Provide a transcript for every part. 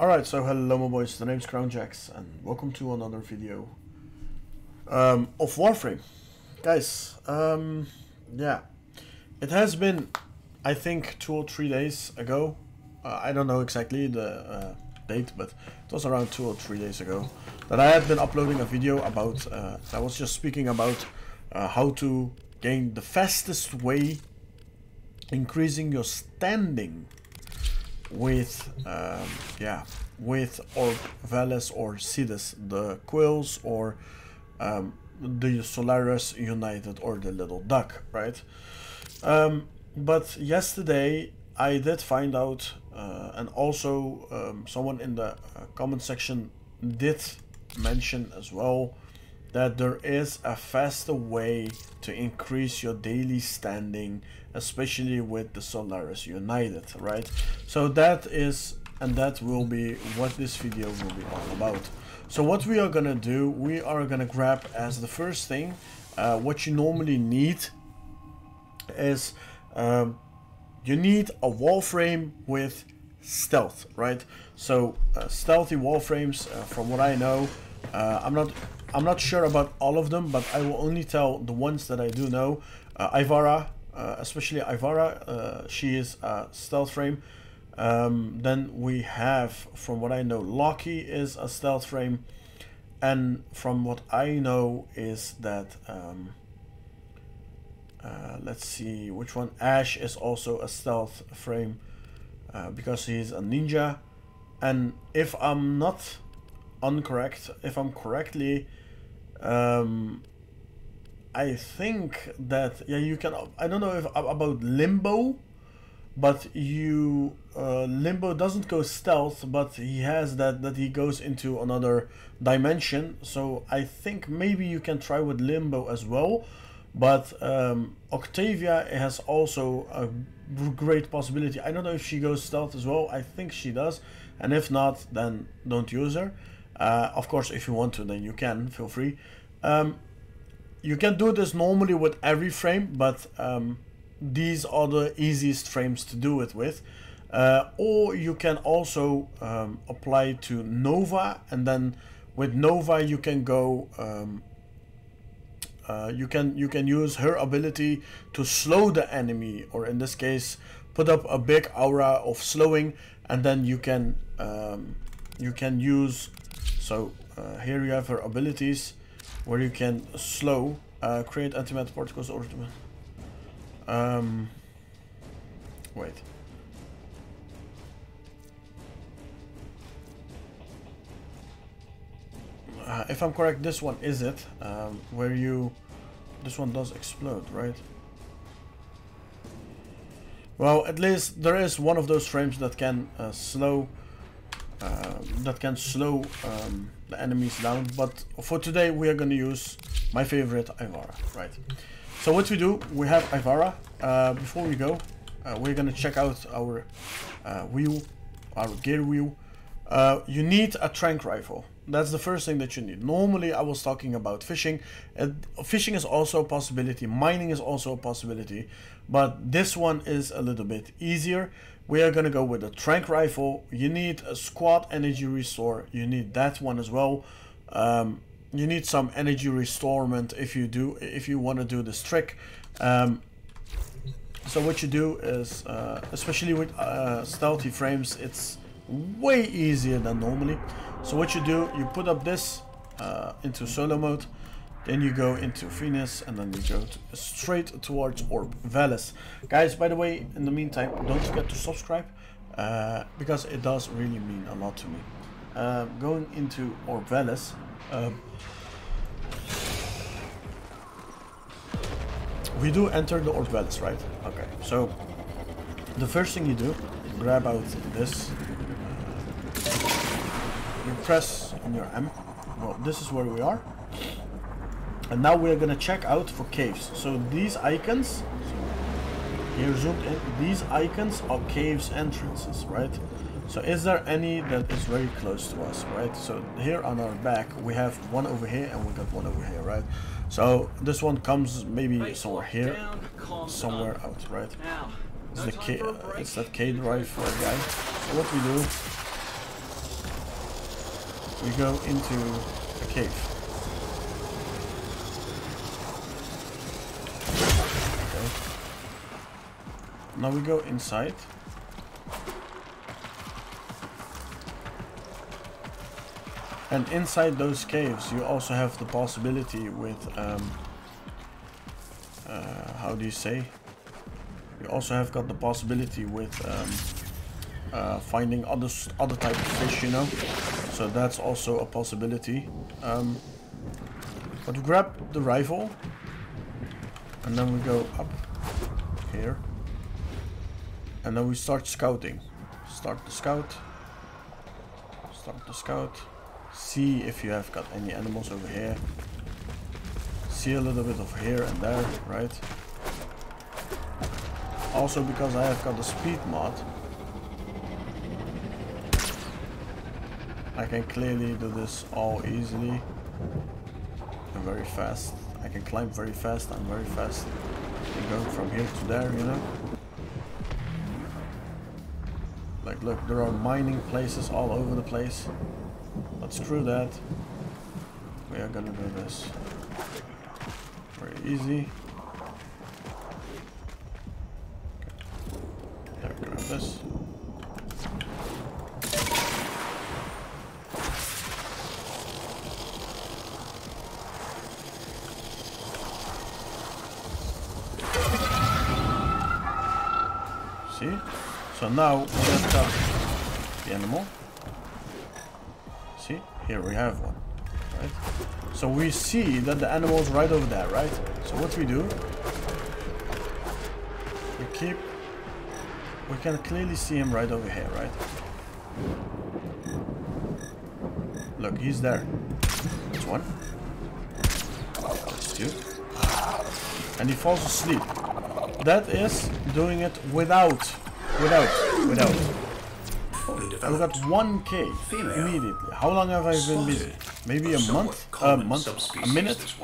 Alright, so hello my boys, the name's CrownJax and welcome to another video um, of Warframe. Guys, um, yeah, it has been, I think, two or three days ago, uh, I don't know exactly the uh, date, but it was around two or three days ago, that I had been uploading a video about, uh, I was just speaking about uh, how to gain the fastest way increasing your standing with um, yeah with or Vallis or Cetus, the Quills or um, the Solaris United or the Little Duck, right? Um, but yesterday I did find out, uh, and also um, someone in the uh, comment section did mention as well that there is a faster way to increase your daily standing especially with the Solaris United right? So that is and that will be what this video will be all about. So what we are gonna do we are gonna grab as the first thing uh, what you normally need is um, you need a Warframe with stealth right? So uh, stealthy Warframes uh, from what I know uh, I'm not I'm not sure about all of them, but I will only tell the ones that I do know. Uh, Ivara, especially Ivara, uh, she is a stealth frame. Um, then we have, from what I know, Loki is a stealth frame. And from what I know is that, um, uh, let's see, which one? Ash is also a stealth frame uh, because he's a ninja. And if I'm not incorrect, if I'm correctly um, I think that yeah you can I don't know if about Limbo but you uh, Limbo doesn't go stealth but he has that that he goes into another dimension. So I think maybe you can try with Limbo as well but um, Octavia has also a great possibility. I don't know if she goes stealth as well. I think she does. And if not then don't use her. Uh, of course, if you want to, then you can, feel free. Um, you can do this normally with every frame, but um, these are the easiest frames to do it with. Uh, or you can also um, apply to Nova, and then with Nova you can go. Um, uh, you can you can use her ability to slow the enemy, or in this case, put up a big aura of slowing, and then you can um, you can use so uh, here you have her abilities where you can slow, uh, create antimatter particles or um, wait. Uh, if I'm correct, this one is it, um, where you, this one does explode, right? Well, at least there is one of those frames that can uh, slow uh, that can slow um, the enemies down. But for today, we are going to use my favorite Ivara, right? So what we do, we have Ivara. Uh, before we go, uh, we're going to check out our uh, wheel, our gear wheel. Uh, you need a Tranq rifle. That's the first thing that you need. Normally, I was talking about fishing. And fishing is also a possibility. Mining is also a possibility. But this one is a little bit easier we are gonna go with a Tranq rifle. You need a squad energy restore. You need that one as well. Um, you need some energy restorement if you do if you want to do this trick. Um, so what you do is uh, especially with uh, stealthy frames it's way easier than normally. So what you do you put up this uh, into solo mode then you go into Venus and then you go to, straight towards Orb Vallis. Guys, by the way, in the meantime, don't forget to subscribe uh, because it does really mean a lot to me. Uh, going into Orb Vallis, um, we do enter the Orb Vallis, right? Okay, so the first thing you do, grab out this, you press on your M, well this is where we are, and now we're gonna check out for caves. So these icons, here zoomed in, these icons are caves entrances, right? So is there any that is very close to us, right? So here on our back, we have one over here and we got one over here, right? So this one comes maybe somewhere here, somewhere out, right? It's the K, uh, it's that K drive guy. So what we do we go into a cave. Okay. Now we go inside. And inside those caves you also have the possibility with, um, uh, how do you say? You also have got the possibility with um, uh, finding other, other type of fish, you know? So that's also a possibility. Um, but grab the rifle and then we go up here and then we start scouting. Start the scout. Start the scout see if you have got any animals over here. See a little bit of here and there, right? Also because I have got the speed mod, I can clearly do this all easily and very fast. I can climb very fast I'm very fast. And going from here to there, you know? Look, there are mining places all over the place. But screw that. We are gonna do this. Very easy. Okay. There, grab this. See? So now the animal. See? Here we have one. Right? So we see that the animal is right over there, right? So what we do, we keep, we can clearly see him right over here, right? Look, he's there. That's one. That's two. And he falls asleep. That is doing it without, without, without. I got 1k Female. immediately. How long have I been busy? Maybe a month? A month? A minute?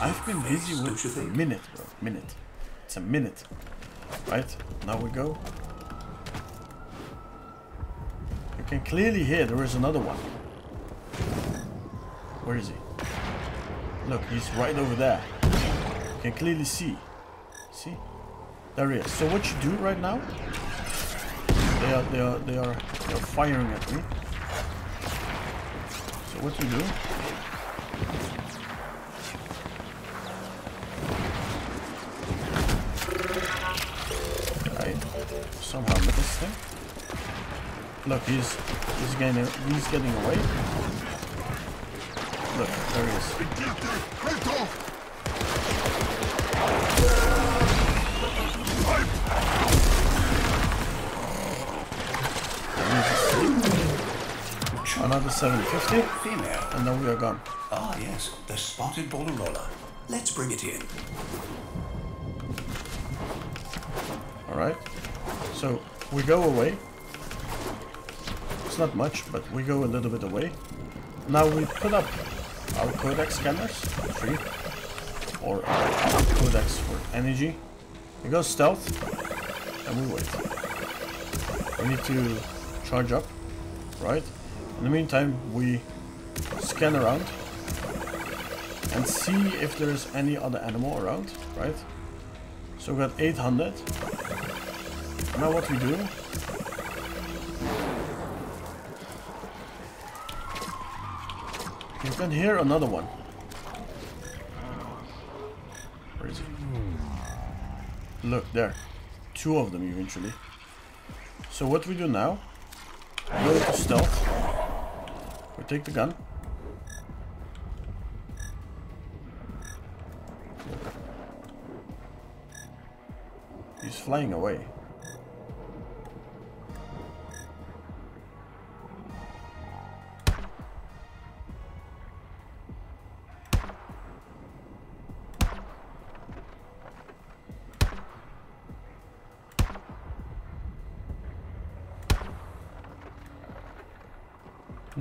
I've been busy with a minute, bro. Minute. It's a minute. Right? Now we go. You can clearly hear there is another one. Where is he? Look, he's right over there. You can clearly see. See? There he is. So what you do right now they are, they are, they are, they are firing at me. So what you do? I somehow missed this thing. Look, he's he's getting he's getting away. Look, there he is. Another 750. Female. And then we are gone. Ah, yes. The spotted Bolarola. Let's bring it in. Alright. So, we go away. It's not much, but we go a little bit away. Now we put up our codex scanners, free, or our codex for energy. We go stealth, and we wait. We need to charge up, right? In the meantime, we scan around and see if there's any other animal around, right? So we got 800. Now what we do... You can hear another one. Where is he? Look, there. Two of them eventually. So what we do now, go to stealth. We take the gun. He's flying away.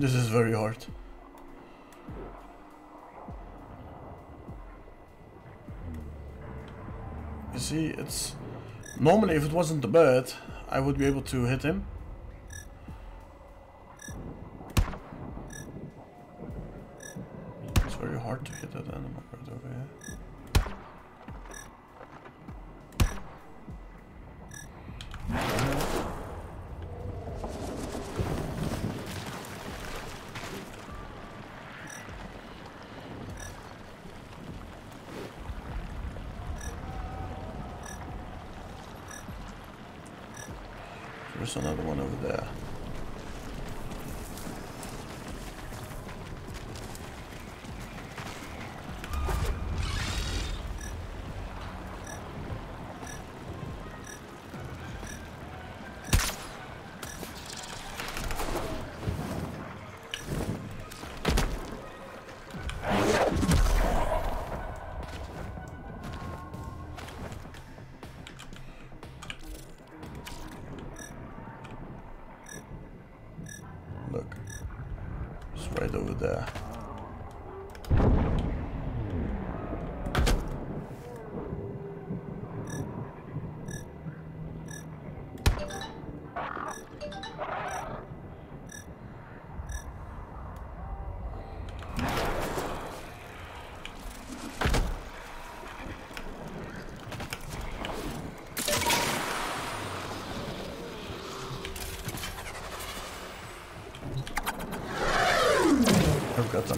This is very hard. You see, it's... Normally, if it wasn't the bird, I would be able to hit him. It's very hard to hit that animal right over here. Another one over there.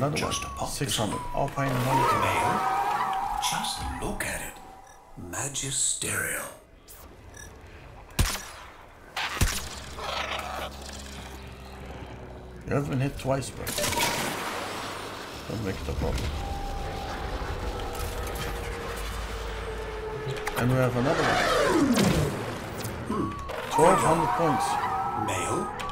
Another Just one. pop this 600 Alpine Monitor. Male? Just look at it. Magisterial. You have been hit twice, bro. Don't make it a problem. And we have another one. Hmm. 1200 points. Male?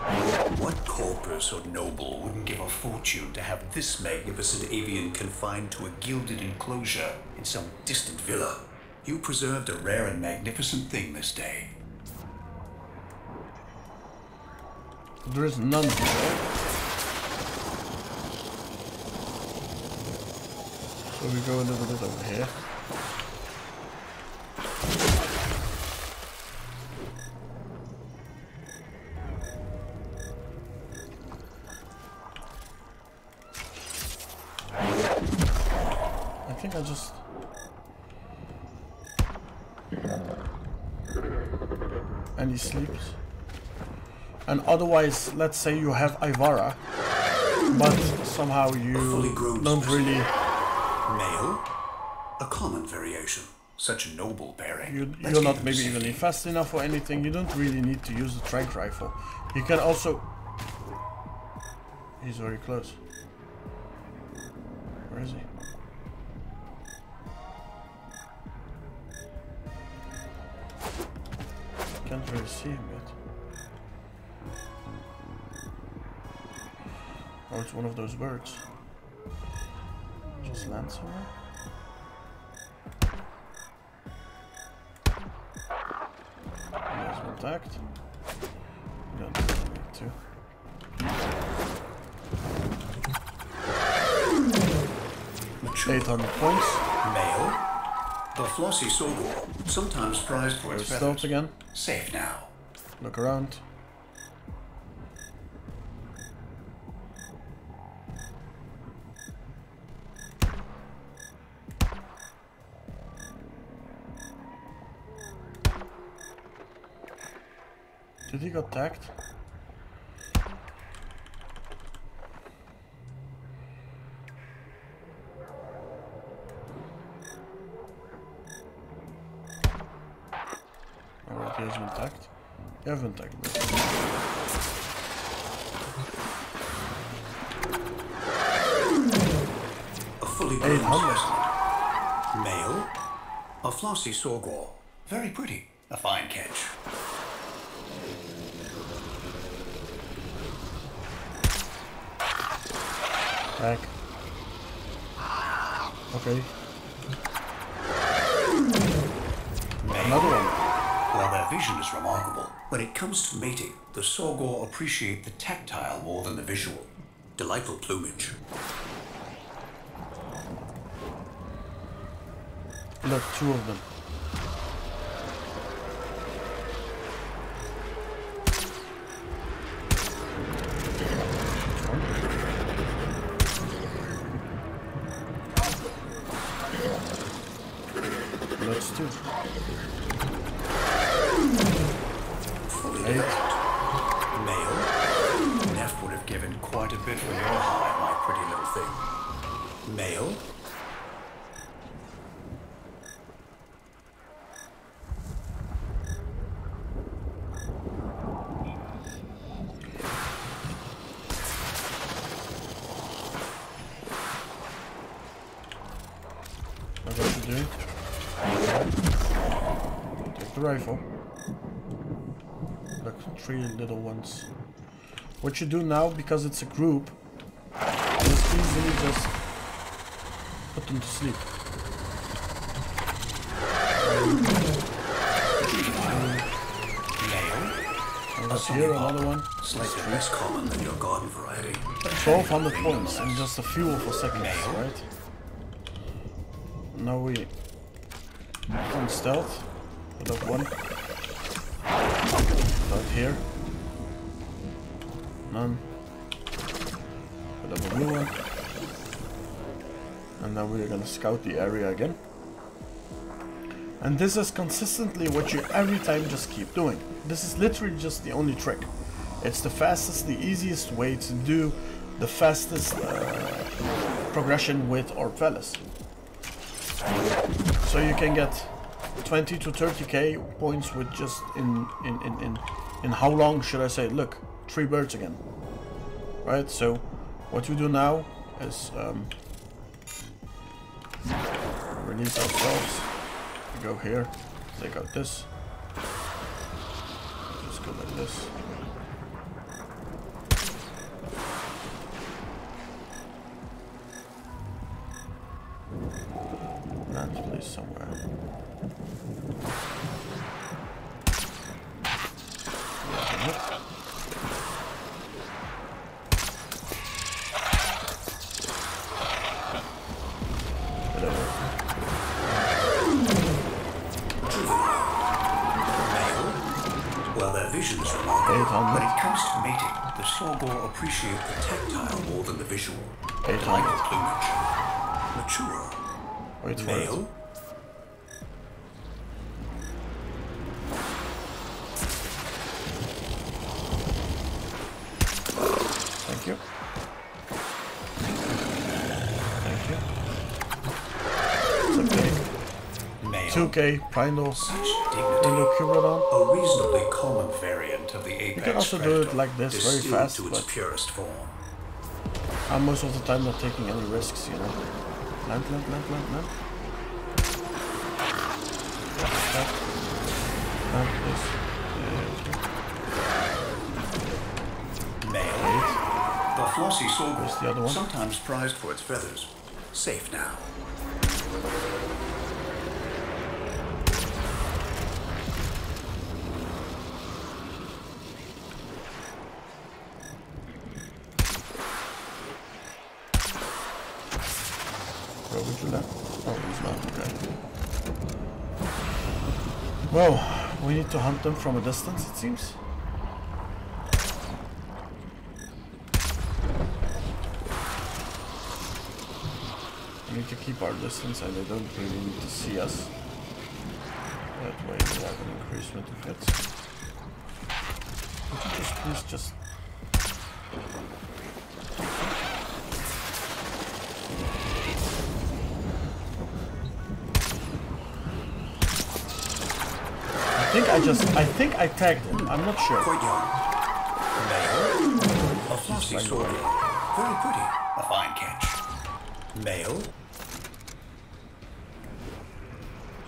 What corpus or noble wouldn't give a fortune to have this magnificent avian confined to a gilded enclosure in some distant villa? You preserved a rare and magnificent thing this day. There is none here. So we go a little bit over here. I think I just and he sleeps. And otherwise, let's say you have Ivara, but somehow you don't really Male? A common variation. Such a noble pairing. you, you're not maybe even fast enough or anything. You don't really need to use the Tranq rifle. You can also. He's very close. Where is he? Can't really see him yet. Oh, it's one of those birds. Just land somewhere. He has been attacked. Don't really need to. Mature. 800 points. Male? The flossy Sawgaw, sometimes prized for its feathers. again. Safe now. Look around. Did he got tagged? Oh, Alright, he has been tagged. You have been tagged. bro. A fully grown 800. Male? A flossy Sawgaw. Very pretty. A fine catch. Back. Okay. Another one. While their vision is remarkable, when it comes to mating, the Sawgaw appreciate the tactile more than the visual. Delightful plumage. Look, two of them. those two. Eight. Male. Nef would have given quite a bit for your high, my pretty little thing. Male. Rifle. Look, three little ones. What you do now, because it's a group, just easily just put them to sleep. Let's here another one. Slightly less common than your garden variety. 1200 points and just a few of a seconds, right? Now we on stealth. Put up one. Start here. None. Put up a one. And now we're gonna scout the area again. And this is consistently what you every time just keep doing. This is literally just the only trick. It's the fastest, the easiest way to do the fastest uh, progression with Orb Vallis. So you can get 20 to 30k points with just in in, in, in in how long should I say look three birds again. Right so what we do now is um, release ourselves. We go here take out this. Just go like this. Land place somewhere 2k Prindle Such A reasonably common variant of the apex can also do it like this, very fast, to its purest form. I'm most of the time not taking any risks, you know. Land, land, land, land, land. Land, this. Male. The flossy Sawgaw, the other one? sometimes prized for its feathers. Safe now. Would you? Oh, he's not, okay. Well, we need to hunt them from a distance, it seems. We need to keep our distance and they don't really need to see us. That way we have an increasement of hits. Could you just please just... I think I just... I think I tagged him. I'm not sure. Quite young. Male. A flossy Sawgaw. Very pretty. A fine catch. Male.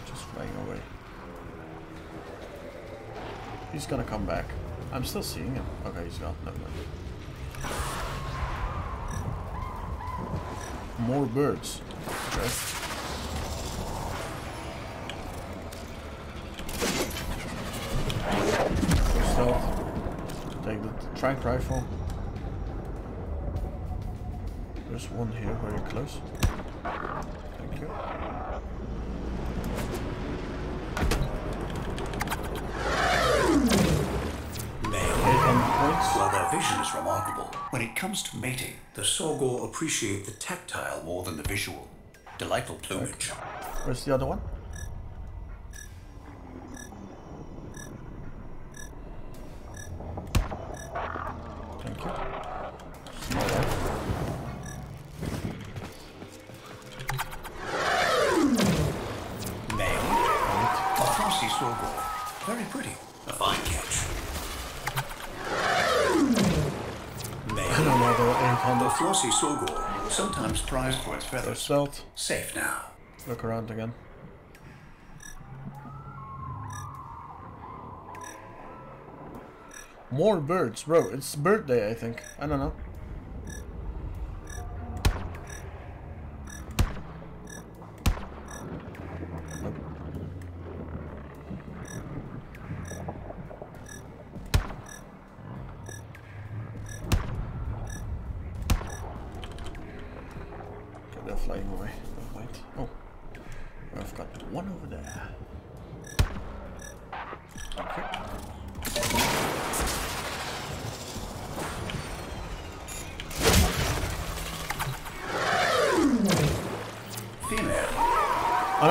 Just flying away. He's gonna come back. I'm still seeing him. Okay, he's gone. Never mind. More birds. Okay. Stealth. The rifle. There's one here very close. Thank you. Male. 800 points. While their vision is remarkable, when it comes to mating, the Sawgaw appreciate the tactile more than the visual. Delightful plumage. Where's the other one? Prized for its feathers. stealth. Safe now. Look around again. More birds, bro. It's birthday, I think. I don't know.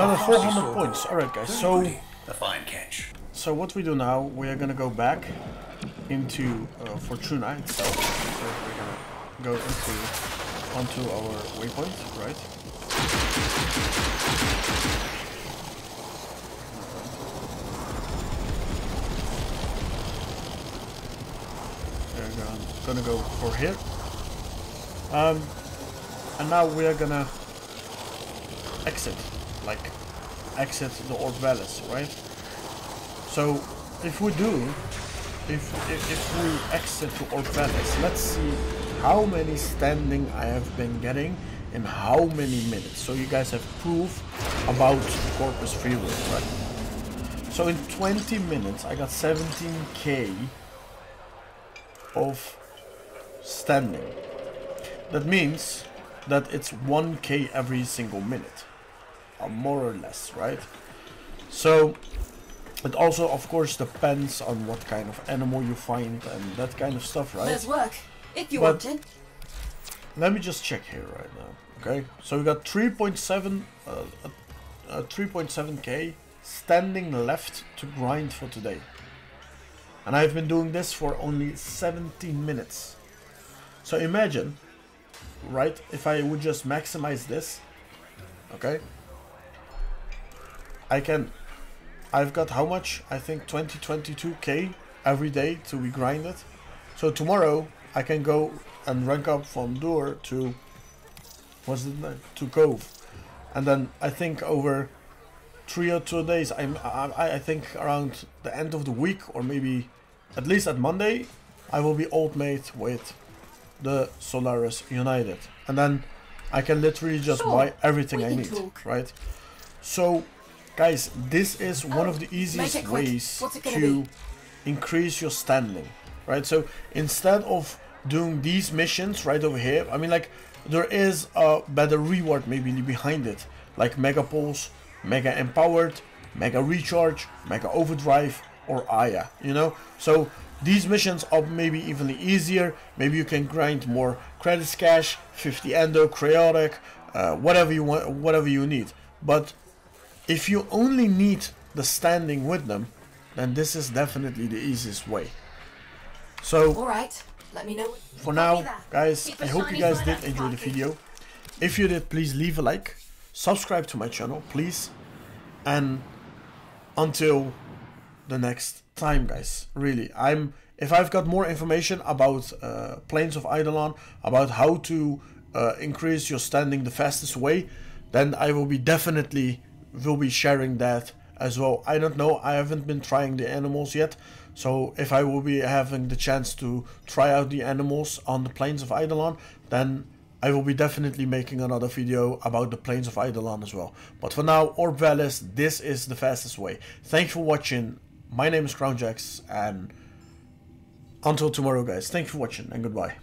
Another 400 points. Alright guys, so. A fine catch. so what we do now, we are gonna go back into uh, Fortuna itself. So we're gonna go into onto our waypoint, right? We're gonna, gonna go for here. Um, and now we are gonna exit, like exit the Orb Vallis, right? So if we do, if, if, if we exit to Orb Vallis, let's see how many standing I have been getting in how many minutes. So you guys have proof about Corpus Freewood, right? So in 20 minutes I got 17k of standing. That means that it's 1k every single minute, more or less, right? So it also, of course, depends on what kind of animal you find and that kind of stuff, right? There's work, if you But- want it. Let me just check here right now. Okay, so we got 3.7, uh, uh, uh, 3.7k standing left to grind for today, and I've been doing this for only 17 minutes. So imagine, right? If I would just maximize this, okay, I can. I've got how much? I think 20, 22k every day to be grinded. So tomorrow I can go and rank up from Doer to what's it name? to Cove, and then I think over three or two days I'm I, I think around the end of the week or maybe at least at Monday I will be old mate with the Solaris United, and then I can literally just buy everything I need, talk. right? So, guys, this is one Oh, of the easiest ways What's it gonna to be? increase your standing, right? So instead of doing these missions right over here, I mean, like there is a better reward maybe behind it, like Mecha Pulse, Mecha Empowered, Mecha Recharge, Mecha Overdrive, or Aya, you know? So these missions are maybe even easier. Maybe you can grind more credits cash, 50 endo, chaotic, uh, whatever you want, whatever you need. But if you only need the standing with them, then this is definitely the easiest way. So Alright, let me know. for now, guys, Keep I hope you guys did enjoy the video. If you did, please leave a like, subscribe to my channel, please, and until the next time, guys. Really, I'm. If I've got more information about uh, Plains of Eidolon, about how to uh, increase your standing the fastest way, then I will be definitely will be sharing that as well. I don't know. I haven't been trying the animals yet, so if I will be having the chance to try out the animals on the Plains of Eidolon, then I will be definitely making another video about the Plains of Eidolon as well. But for now, Orb Vallis, this is the fastest way. Thank you for watching. My name is CrownJax, and until tomorrow, guys. Thank you for watching, and goodbye.